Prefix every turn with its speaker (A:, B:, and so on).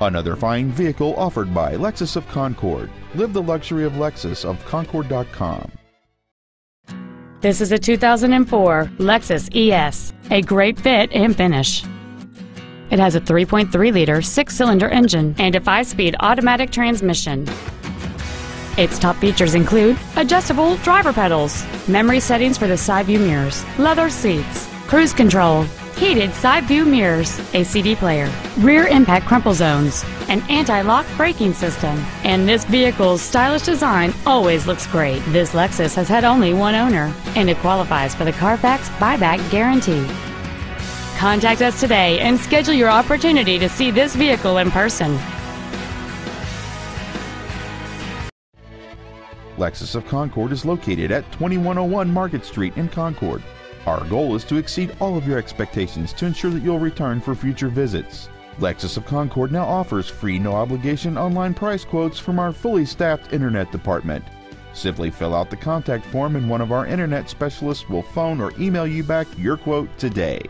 A: Another fine vehicle offered by Lexus of Concord. Live the luxury of Lexus of Concord.com.
B: This is a 2004 Lexus ES, a great fit and finish. It has a 3.3-liter six-cylinder engine and a five-speed automatic transmission. Its top features include adjustable driver pedals, memory settings for the side view mirrors, leather seats, cruise control, heated side view mirrors, a CD player, rear impact crumple zones, an anti-lock braking system, and this vehicle's stylish design always looks great. This Lexus has had only one owner, and it qualifies for the Carfax buyback guarantee. Contact us today and schedule your opportunity to see this vehicle in person.
A: Lexus of Concord is located at 2101 Market Street in Concord. Our goal is to exceed all of your expectations to ensure that you'll return for future visits. Lexus of Concord now offers free no obligation online price quotes from our fully staffed internet department. Simply fill out the contact form and one of our internet specialists will phone or email you back your quote today.